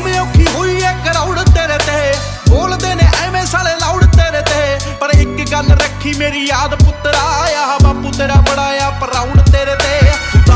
ਭਾਵੇਂ ਔਖੀ ਹੋਈ ਏ ਕਰਾਉੜ ਤੇਰੇ ਤੇ। ਬੋਲਦੇ ਨੇ ਐਵੇਂ ਸਾਲੇ ਲਾਉੜ ਤੇਰੇ ਤੇ। ਪਰ ਇੱਕ ਗੱਲ ਰੱਖੀ ਮੇਰੀ ਯਾਦ ਪੁੱਤਰਾ